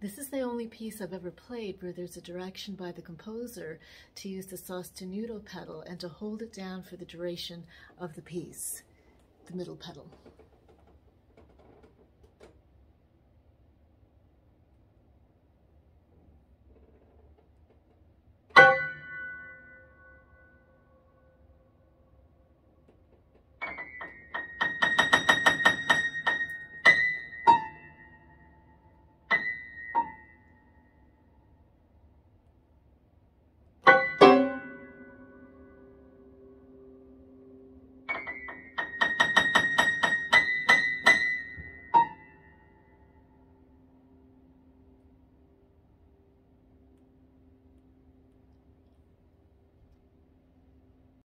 This is the only piece I've ever played where there's a direction by the composer to use the sostenuto pedal and to hold it down for the duration of the piece, the middle pedal.